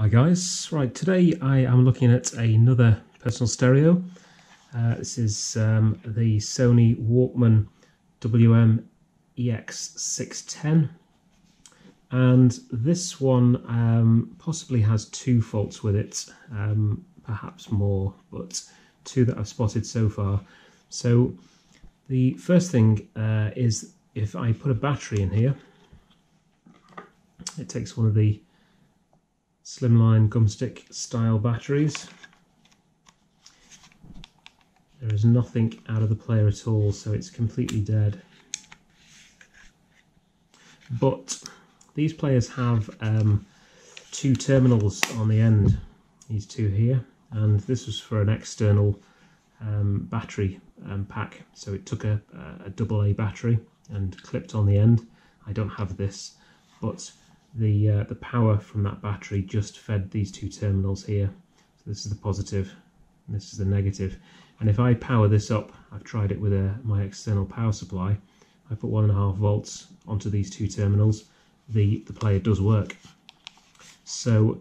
Hi guys, right today I am looking at another personal stereo. Uh, this is um, the Sony Walkman WM EX610 and this one um, possibly has two faults with it, um, perhaps more, but two that I've spotted so far. So the first thing uh, is if I put a battery in here, it takes one of the slimline gumstick style batteries. There is nothing out of the player at all, so it's completely dead. But these players have um, two terminals on the end, these two here, and this was for an external um, battery um, pack. So it took a, a double A battery and clipped on the end. I don't have this, but the uh, the power from that battery just fed these two terminals here. So this is the positive, and this is the negative. And if I power this up, I've tried it with a, my external power supply. I put one and a half volts onto these two terminals. The the player does work. So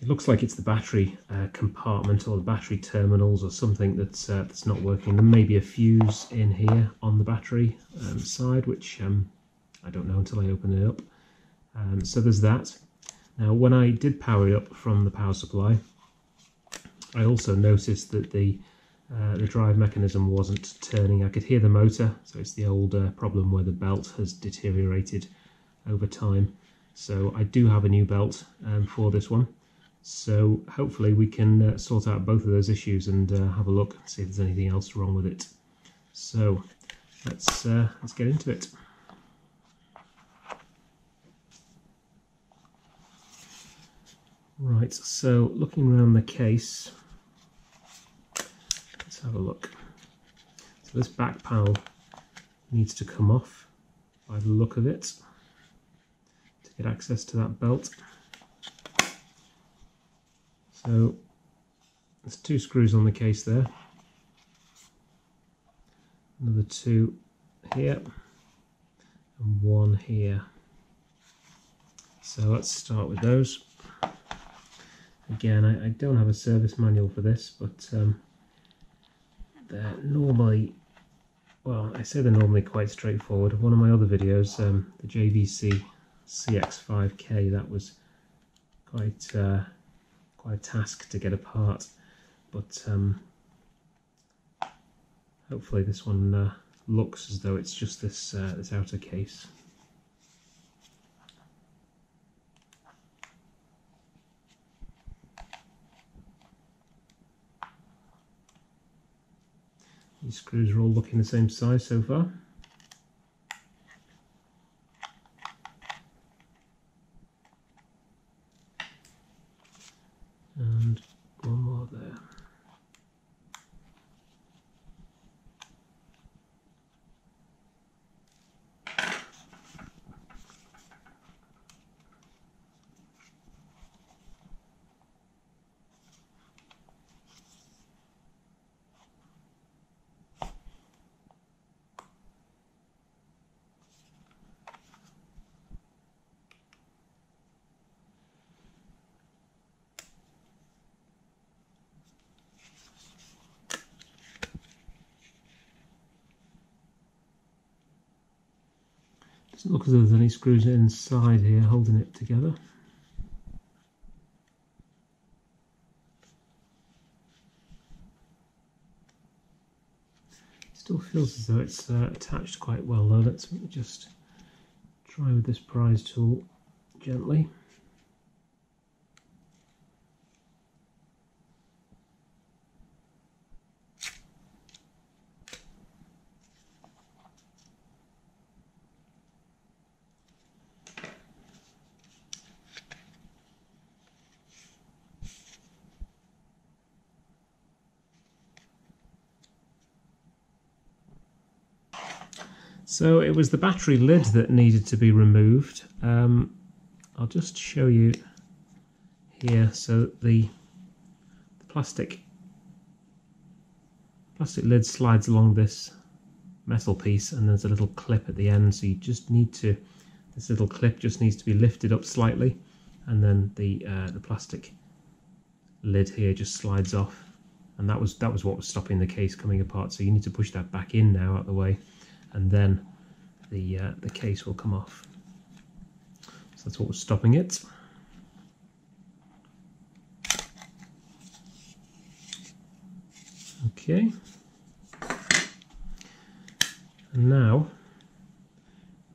it looks like it's the battery uh, compartment or the battery terminals or something that's uh, that's not working. There may be a fuse in here on the battery um, side, which um, I don't know until I open it up. Um, so there's that. Now when I did power it up from the power supply, I also noticed that the uh, the drive mechanism wasn't turning. I could hear the motor, so it's the old uh, problem where the belt has deteriorated over time. So I do have a new belt um, for this one. So hopefully we can uh, sort out both of those issues and uh, have a look, and see if there's anything else wrong with it. So let's uh, let's get into it. Right, so looking around the case, let's have a look. So this back panel needs to come off by the look of it to get access to that belt. So there's two screws on the case there. Another two here and one here. So let's start with those. Again, I, I, don't have a service manual for this, but um, they're normally, well, I say they're normally quite straightforward. One of my other videos, um, the JVC CX5K, that was quite uh, quite a task to get apart, but um, hopefully this one uh, looks as though it's just this uh, this outer case. These screws are all looking the same size so far. And one more there. Doesn't look as though there's any screws inside here holding it together. Still feels as though it's uh, attached quite well though. Let's just try with this prise tool gently. So it was the battery lid that needed to be removed. Um, I'll just show you here. So the, plastic plastic lid slides along this metal piece and there's a little clip at the end so you just need to this little clip just needs to be lifted up slightly and then the uh, the plastic lid here just slides off and that was that was what was stopping the case coming apart so you need to push that back in now out of the way and then the uh, the case will come off. So that's what was stopping it. Okay. And now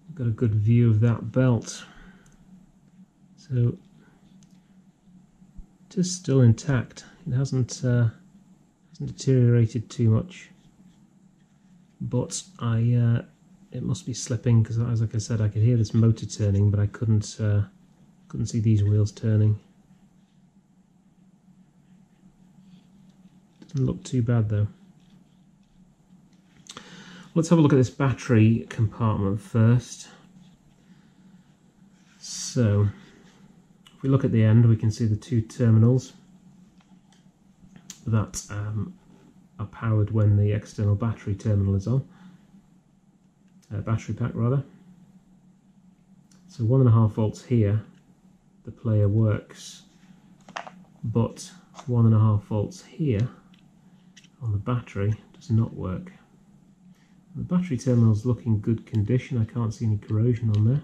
we've got a good view of that belt. So just still intact. It hasn't uh, hasn't deteriorated too much but I uh, it must be slipping because as like I said I could hear this motor turning but I couldn't uh, couldn't see these wheels turning. Doesn't look too bad though. Let's have a look at this battery compartment first. So if we look at the end we can see the two terminals that um, are powered when the external battery terminal is on, uh, battery pack rather. So one and a half volts here, the player works, but one and a half volts here on the battery does not work. The battery terminal is looking good condition, I can't see any corrosion on there.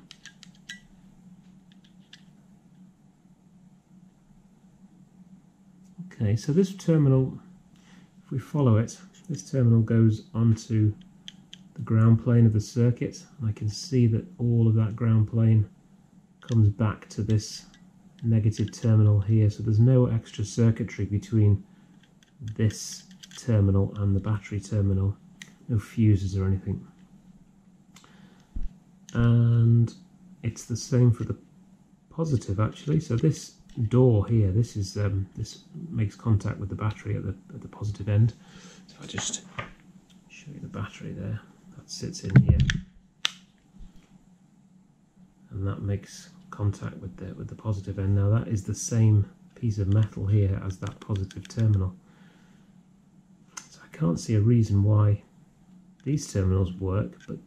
Okay, so this terminal, if we follow it, this terminal goes onto the ground plane of the circuit. And I can see that all of that ground plane comes back to this negative terminal here. So there's no extra circuitry between this terminal and the battery terminal. No fuses or anything. And it's the same for the positive actually. So this door here, this is um, this makes contact with the battery at the at the positive end. So I just show you the battery there that sits in here, and that makes contact with the with the positive end. Now that is the same piece of metal here as that positive terminal. So I can't see a reason why these terminals work, but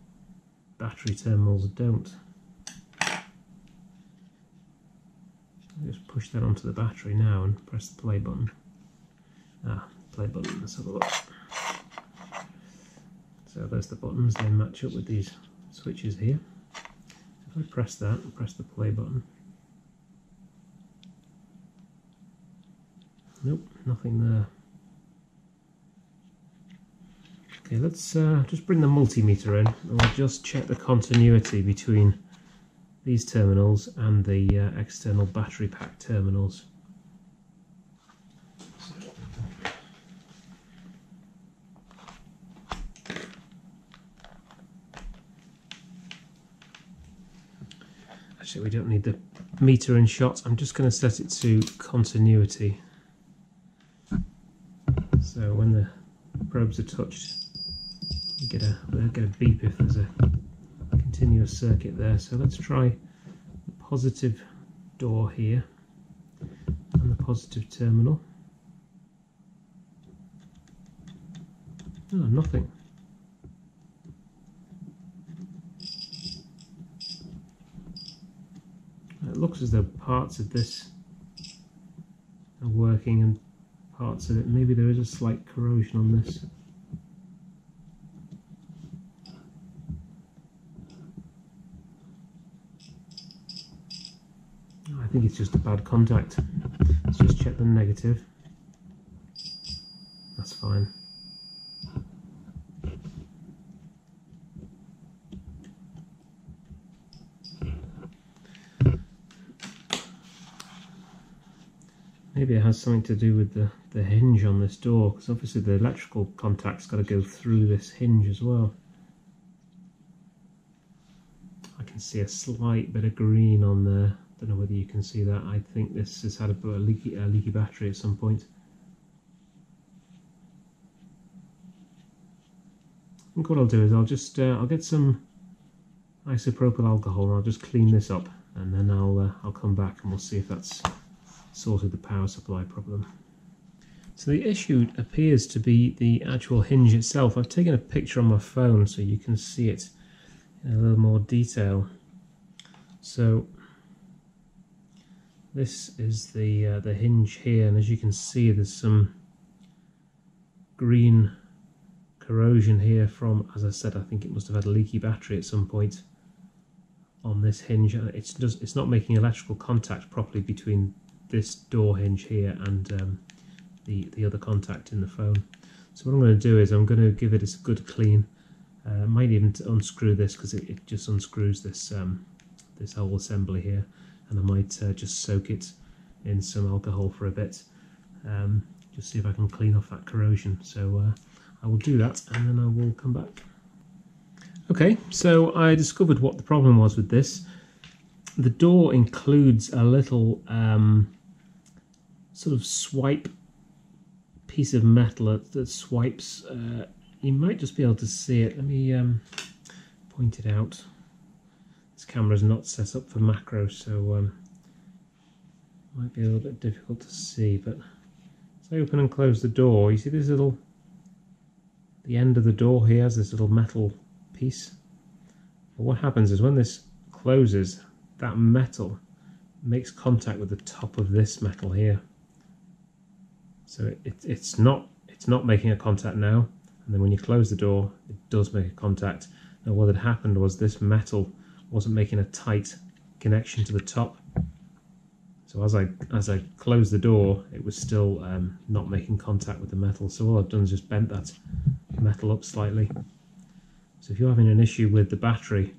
battery terminals don't. Just push that onto the battery now and press the play button. Ah, play button, let's have a look. So there's the buttons, they match up with these switches here. If I press that and press the play button, nope, nothing there. Okay, let's uh, just bring the multimeter in and we'll just check the continuity between these terminals and the uh, external battery pack terminals. Actually, we don't need the meter and shot. I'm just going to set it to continuity. So when the probes are touched, we get a we get a beep if there's a continuous circuit there. So let's try the positive door here and the positive terminal. Oh, nothing. It looks as though parts of this are working and parts of it, maybe there is a slight corrosion on this. I think it's just a bad contact. Let's just check the negative. That's fine. Maybe it has something to do with the, the hinge on this door, because obviously the electrical contact's got to go through this hinge as well. I can see a slight bit of green on there. Don't know whether you can see that. I think this has had a, a leaky, a leaky battery at some point. I think what I'll do is I'll just uh, I'll get some isopropyl alcohol and I'll just clean this up and then I'll uh, I'll come back and we'll see if that's sorted the power supply problem. So the issue appears to be the actual hinge itself. I've taken a picture on my phone so you can see it in a little more detail. So this is the uh, the hinge here and as you can see there's some green corrosion here from as I said I think it must have had a leaky battery at some point on this hinge. It's just it's not making electrical contact properly between this door hinge here and um, the the other contact in the phone. So what I'm going to do is I'm going to give it a good clean. Uh, might even unscrew this because it, it, just unscrews this um, this whole assembly here and I might uh, just soak it in some alcohol for a bit um, just see if I can clean off that corrosion. So uh, I will do that and then I will come back. Okay so I discovered what the problem was with this. The door includes a little um, sort of swipe piece of metal that, swipes uh, you might just be able to see it. Let me um, point it out this camera is not set up for macro, so um, might be a little bit difficult to see. But I open and close the door, you see this little, the end of the door here has this little metal piece. But what happens is when this closes, that metal makes contact with the top of this metal here. So it, it, it's not it's not making a contact now, and then when you close the door, it does make a contact. Now what had happened was this metal wasn't making a tight connection to the top. So as I as I closed the door, it was still um, not making contact with the metal. So all I've done is just bent that metal up slightly. So if you're having an issue with the battery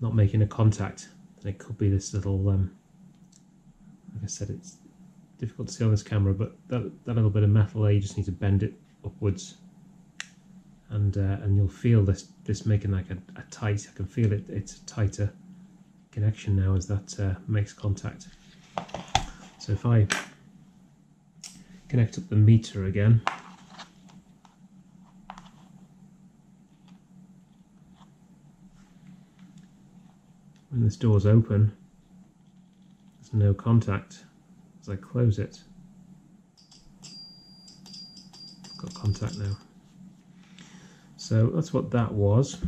not making a contact, then it could be this little, um, like I said, it's difficult to see on this camera, but that, that little bit of metal there, you just need to bend it upwards and uh, and you'll feel this this making like a, a, tight I can feel it it's a tighter connection now as that uh, makes contact. So if I connect up the meter again. When this door's open there's no contact. As I close it I've got contact now so that's what that was.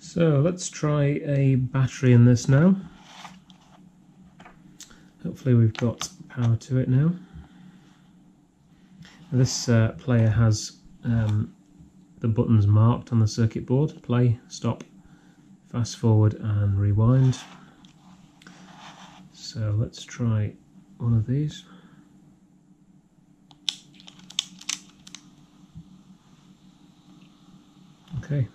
So let's try a battery in this now. Hopefully we've got power to it now. This uh, player has um, the buttons marked on the circuit board, play, stop, fast forward and rewind. So let's try one of these. Okay.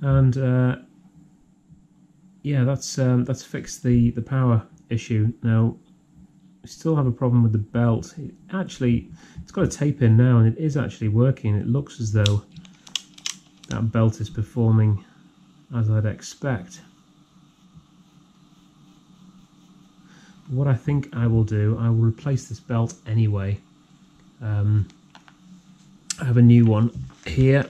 And uh, yeah, that's um, that's fixed the the power issue. Now we still have a problem with the belt. It actually, it's got a tape in now, and it is actually working. It looks as though that belt is performing as I'd expect. What I think I will do, I will replace this belt anyway um, I have a new one here.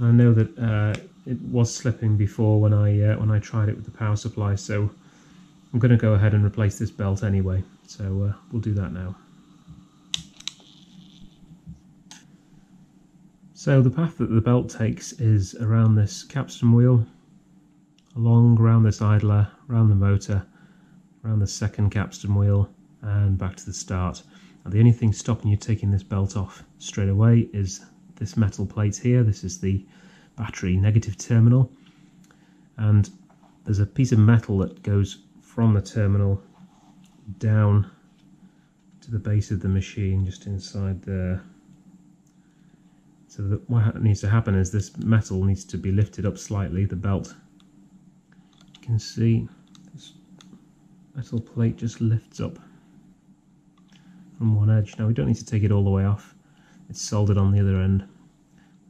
I know that uh, it was slipping before when I uh, when I tried it with the power supply, so I'm going to go ahead and replace this belt anyway. So uh, we'll do that now. So the path that the belt takes is around this capstan wheel, along around this idler, around the motor, around the second capstan wheel, and back to the start. The only thing stopping you taking this belt off straight away is this metal plate here. This is the battery negative terminal and there's a piece of metal that goes from the terminal down to the base of the machine just inside there. So that what needs to happen is this metal needs to be lifted up slightly, the belt. You can see this metal plate just lifts up from one edge. Now we don't need to take it all the way off, it's soldered on the other end.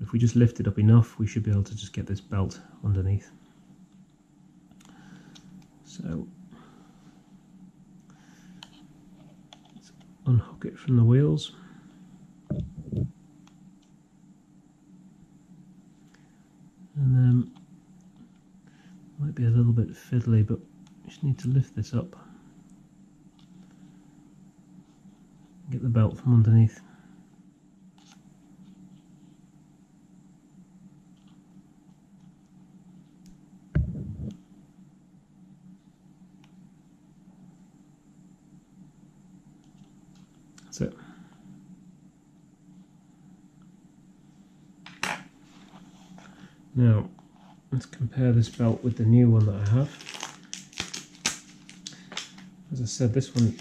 If we just lift it up enough, we should be able to just get this belt underneath. So let's unhook it from the wheels. And then might be a little bit fiddly, but we just need to lift this up. get the belt from underneath. That's it. Now, let's compare this belt with the new one that I have. As I said, this one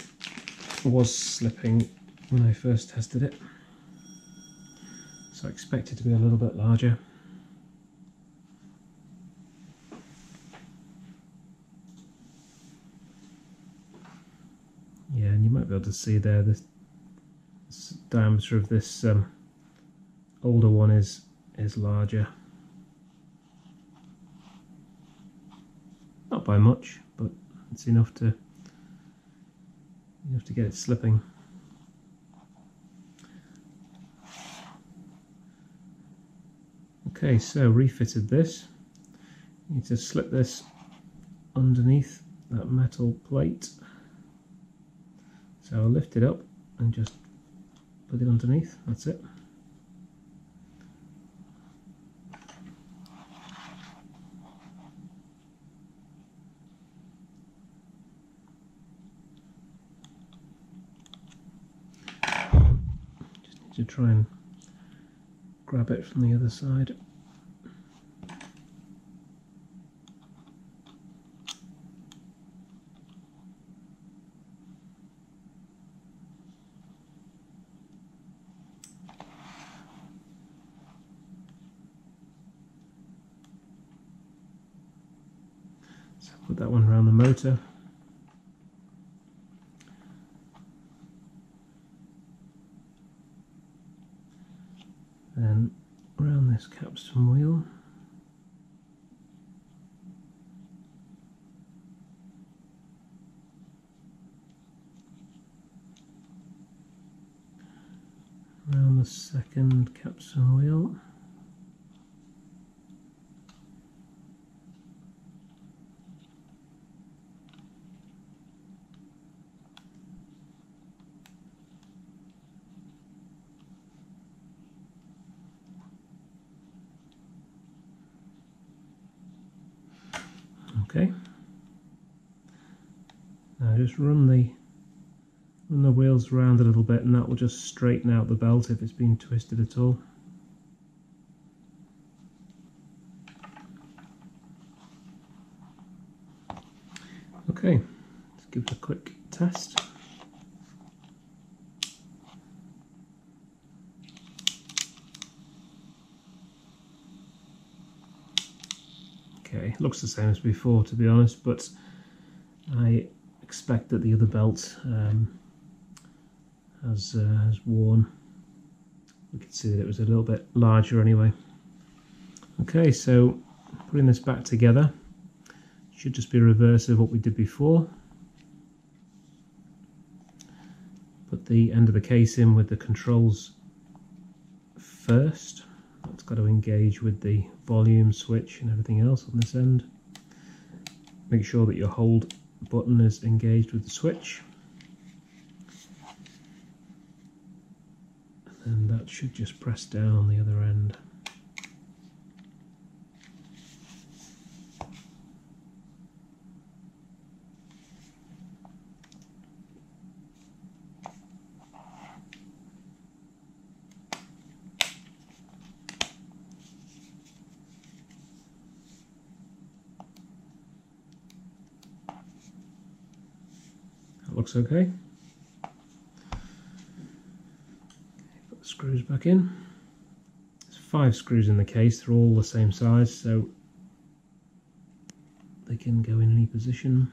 was slipping when I first tested it. So I expect it to be a little bit larger. Yeah, and you might be able to see there the diameter of this um, older one is is larger. Not by much, but it's enough to enough to get it slipping. Okay, so refitted this. Need to slip this underneath that metal plate. So I'll lift it up and just put it underneath, that's it. Just need to try and grab it from the other side. Put that one around the motor. Then around this capstan wheel. Around the second capstan wheel. Okay. Now just run the run the wheels around a little bit and that will just straighten out the belt if it's been twisted at all. Okay, let's give it a quick test. Looks the same as before to be honest but I expect that the other belt um, has, uh, has worn. We can see that it was a little bit larger anyway. Okay so putting this back together should just be a reverse of what we did before. Put the end of the case in with the controls first it's got to engage with the volume switch and everything else on this end. Make sure that your hold button is engaged with the switch. And that should just press down on the other end. Looks okay. Put the screws back in. There's five screws in the case, they're all the same size, so they can go in any position.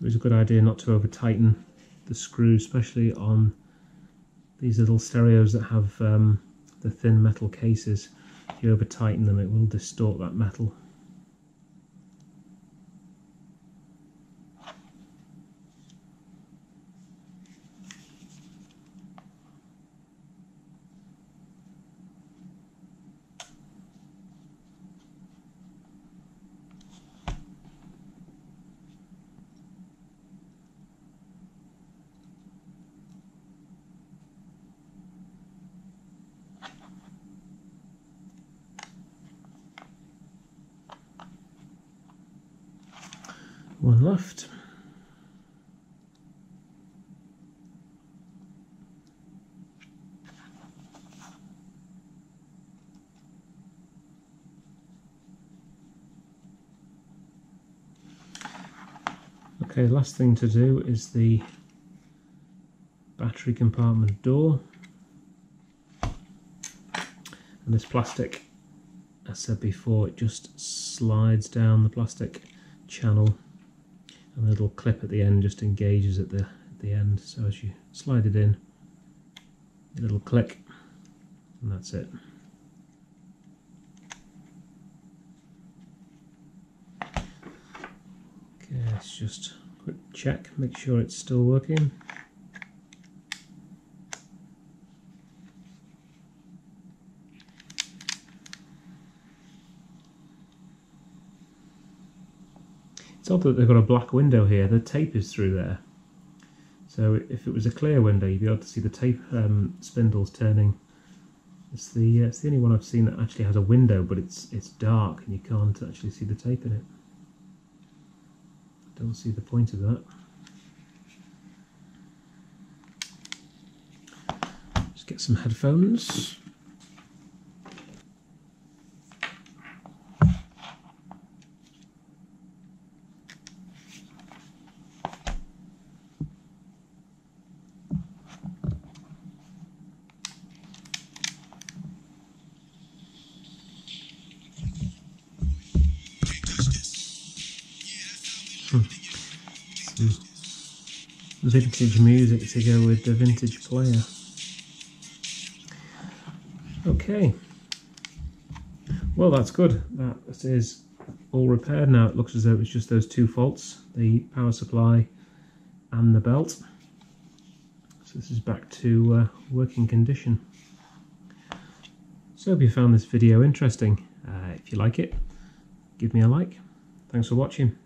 So it's a good idea not to over tighten the screws, especially on these little stereos that have um, the thin metal cases you over tighten them it will distort that metal. One left. Okay, last thing to do is the battery compartment door. And this plastic, as said before, it just slides down the plastic channel and the little clip at the end just engages at the, at the end. So as you slide it in, a little click and that's it. Okay, let's just quick check, make sure it's still working. It's odd that they've got a black window here, the tape is through there. So if it was a clear window you'd be able to see the tape um, spindles turning. It's the, uh, it's the only one I've seen that actually has a window but it's, it's dark and you can't actually see the tape in it. Don't see the point of that. Just get some headphones. Vintage music to go with the vintage player. Okay. Well, that's good. That is all repaired now. It looks as though it was just those two faults, the power supply and the belt. So this is back to uh, working condition. So hope you found this video interesting. Uh, if you like it, give me a like. Thanks for watching.